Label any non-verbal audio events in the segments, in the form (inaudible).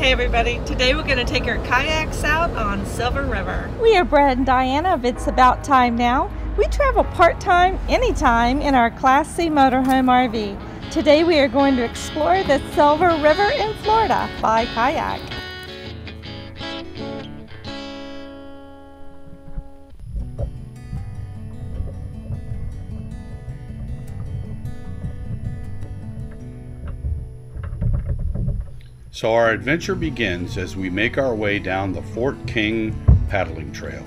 Hey everybody, today we're going to take our kayaks out on Silver River. We are Brad and Diana of It's About Time Now. We travel part-time, anytime in our Class C motorhome RV. Today we are going to explore the Silver River in Florida by kayak. So our adventure begins as we make our way down the Fort King paddling trail.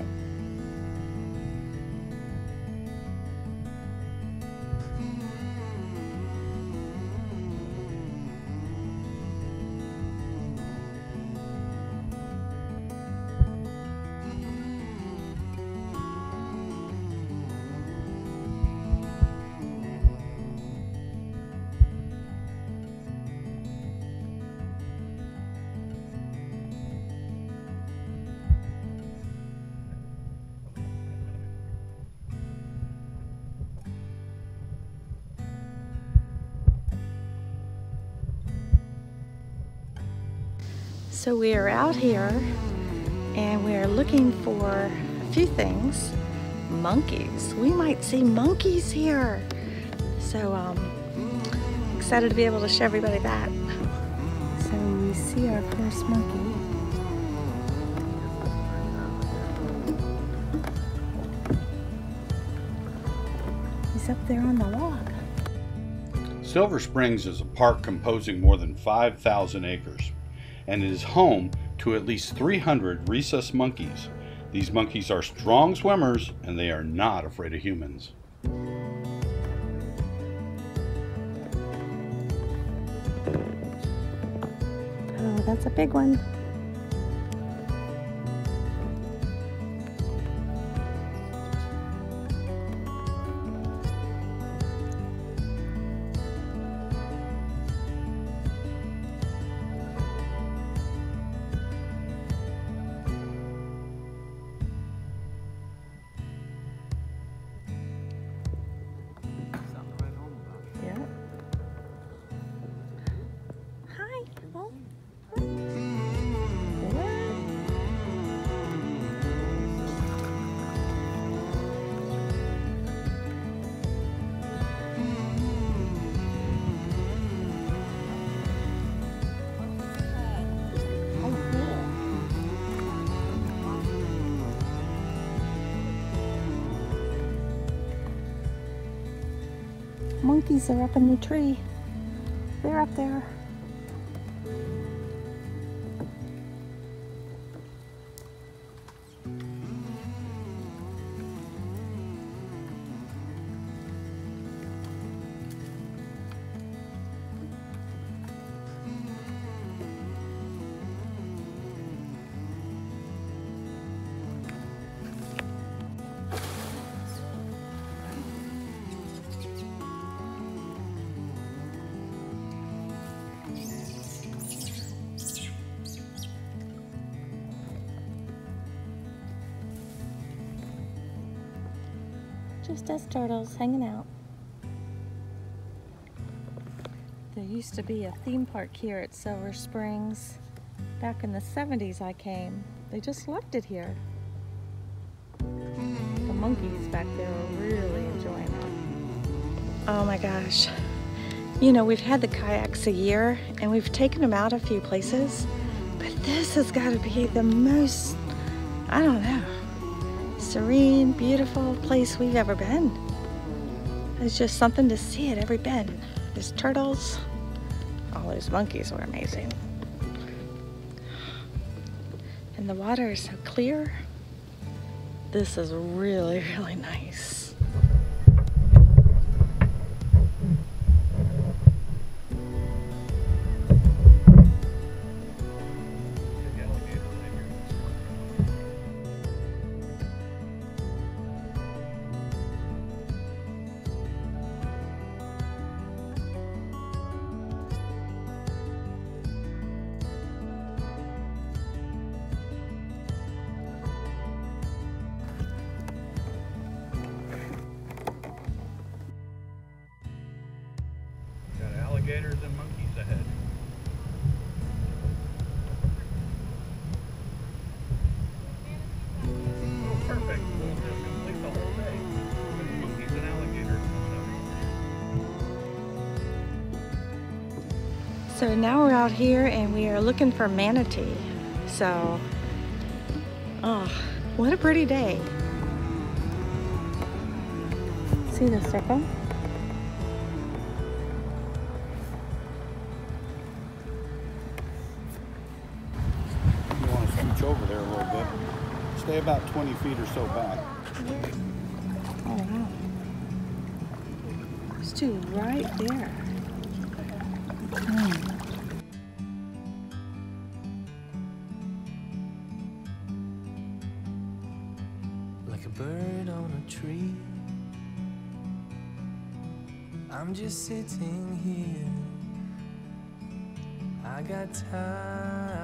So we are out here and we are looking for a few things. Monkeys. We might see monkeys here. So um, excited to be able to show everybody that. So we see our first monkey. He's up there on the log. Silver Springs is a park composing more than 5,000 acres and it is home to at least 300 rhesus monkeys. These monkeys are strong swimmers and they are not afraid of humans. Oh, that's a big one. Monkeys are up in the tree. They're up there. Just us turtles hanging out. There used to be a theme park here at Silver Springs. Back in the 70s I came. They just left it here. The monkeys back there are really enjoying it. Oh my gosh. You know, we've had the kayaks a year and we've taken them out a few places, but this has got to be the most, I don't know, serene, beautiful place we've ever been. It's just something to see at every bend. There's turtles. All those monkeys were amazing. And the water is so clear. This is really, (laughs) really nice. alligators and monkeys ahead. So now we're out here and we are looking for manatee. So, oh, what a pretty day. See the circle? Over there a little bit. Stay about 20 feet or so back. Oh wow. There's two right there. Hmm. like a bird on a tree. I'm just sitting here. I got time.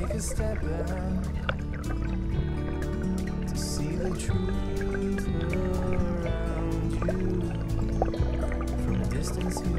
Take a step back to see the truth around you. From distance, you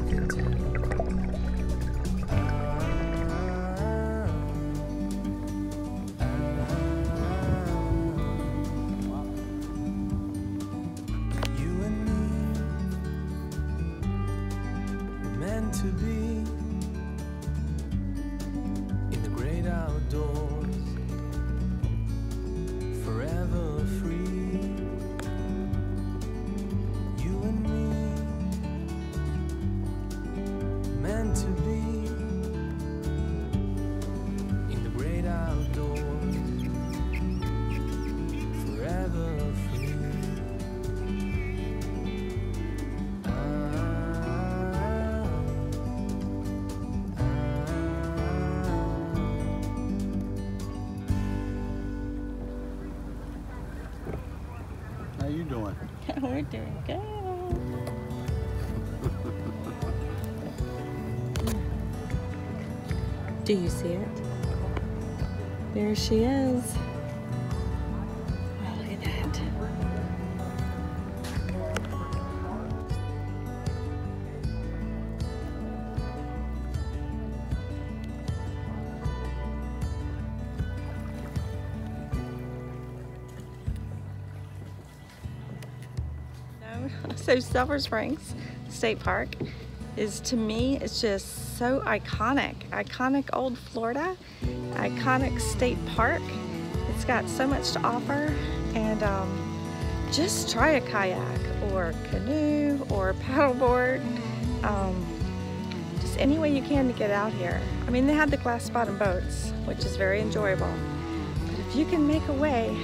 We're doing good. Do you see it? There she is. So Silver Springs State Park is to me it's just so iconic. Iconic old Florida, iconic state park. It's got so much to offer and um, just try a kayak or canoe or (laughs) paddleboard. Um, just any way you can to get out here. I mean they have the glass bottom boats which is very enjoyable. But if you can make a way,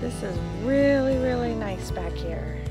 this is really really nice back here.